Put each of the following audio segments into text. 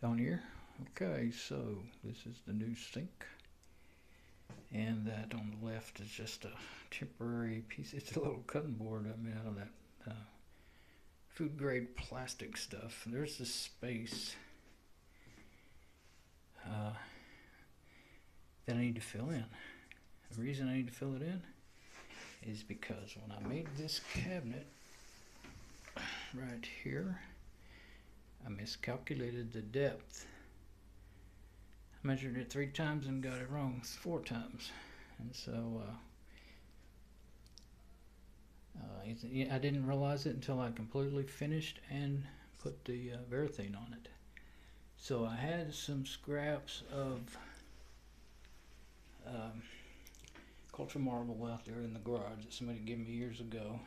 down here. Okay, so this is the new sink. And that on the left is just a temporary piece. It's a little cutting board I made out of that uh, food grade plastic stuff. There's this space uh, that I need to fill in. The reason I need to fill it in is because when I made this cabinet right here, I miscalculated the depth. I measured it three times and got it wrong four times. And so uh, uh, I didn't realize it until I completely finished and put the uh, on it. So I had some scraps of um, culture marble out there in the garage that somebody gave me years ago.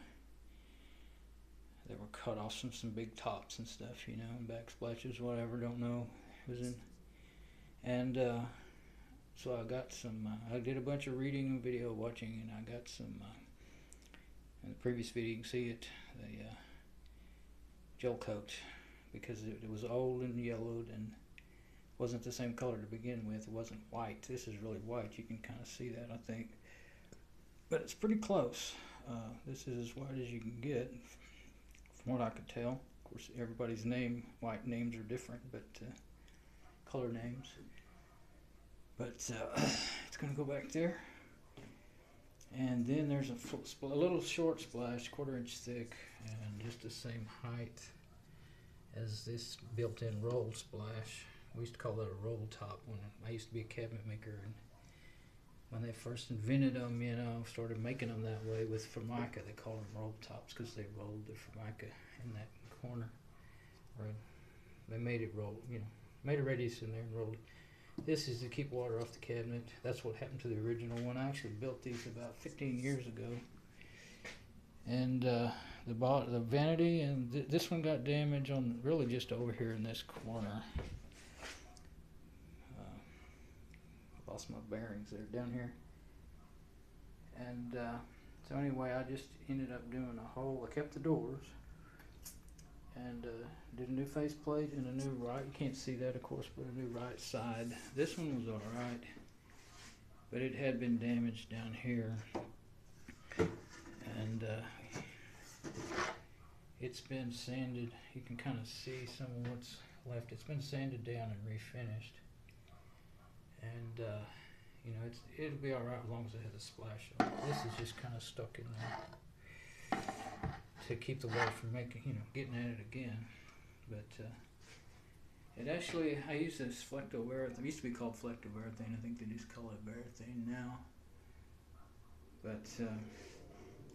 They were cut off from some big tops and stuff, you know, and backsplashes, whatever. Don't know. It was in, and uh, so I got some. Uh, I did a bunch of reading and video watching, and I got some. Uh, in the previous video, you can see it. The uh, gel coat because it, it was old and yellowed and wasn't the same color to begin with. It wasn't white. This is really white. You can kind of see that, I think. But it's pretty close. Uh, this is as white as you can get, from what I could tell. Of course, everybody's name, white names are different, but uh, color names. But uh, it's going to go back there. And then there's a, a little short splash, quarter inch thick, and just the same height as this built-in roll splash. We used to call that a roll top when I used to be a cabinet maker, and when they first invented them, you know, started making them that way with formica. They called them roll tops because they rolled the formica in that corner, or they made it roll, you know, made a radius in there and rolled it. This is to keep water off the cabinet. That's what happened to the original one. I actually built these about 15 years ago, and uh, the the vanity and th- this one got damaged on really just over here in this corner. Uh, lost my bearings there down here. And uh, so anyway, I just ended up doing a hole. I kept the doors and uh, did a new faceplate and a new right. You can't see that, of course, but a new right side. This one was all right, but it had been damaged down here, and uh, it's been sanded. You can kind of see some of what's left. It's been sanded down and refinished, and uh, you know it's it'll be all right as long as it has a splash on. This is just kind of stuck in there to keep the water from making you know getting at it again. But uh, it actually I use this Flecto Varathane. It used to be called Flecto Varathane. I think they just call it Varathane now. But uh,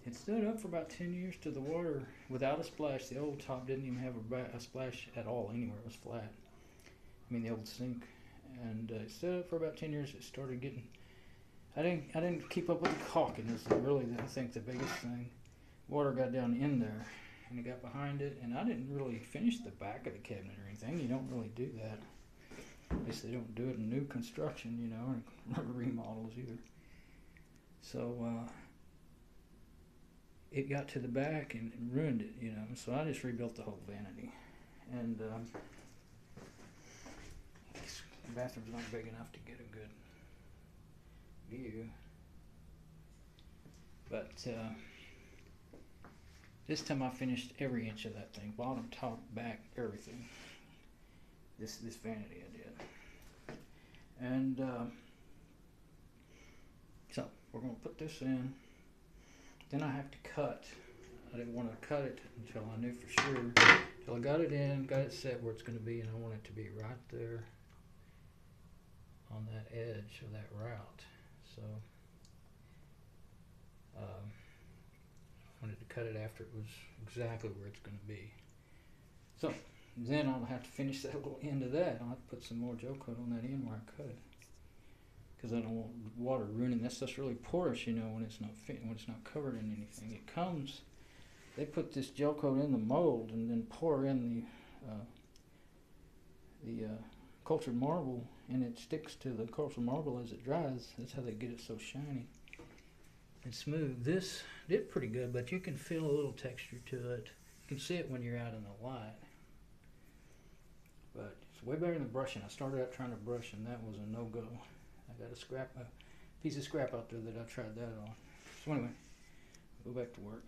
it stood up for about 10 years to the water without a splash. The old top didn't even have a, a splash at all anywhere. It was flat. I mean, the old sink. And uh, stood up for about 10 years. It started getting. I didn't. I didn't keep up with the caulking. Is really, I think, the biggest thing. Water got down in there, and it got behind it. And I didn't really finish the back of the cabinet or anything. You don't really do that. At least they don't do it in new construction, you know, or remodels either. So. Uh, it got to the back and and ruined it, you know. So I just rebuilt the whole vanity, and um, the bathroom's not big enough to get a good view. But uh, this time I finished every inch of that thing, bottom, top, back, everything. This this vanity I did, and um, so we're gonna put this in. Then I have to cut. I didn't want to cut it until I knew for sure. Until I got it in, got it set where it's going to be, and I want it to be right there on that edge of that route. So um, I wanted to cut it after it was exactly where it's going to be. So then I'll have to finish that little end of that. I'll have to put some more gel coat on that end where I cut it because I don't want water ruining. That stuff's really porous, you know, when it's not fit, when it's not covered in anything. It comes. They put this gel coat in the mold and then pour in the uh, the uh, cultured marble, and it sticks to the cultured marble as it dries. That's how they get it so shiny and smooth. This did pretty good, but you can feel a little texture to it. You can see it when you're out in the light. But It's way better than brushing. I started out trying to brush, and that was a no go. I got a scrap, a piece of scrap out there that I tried that on. So anyway, go back to work.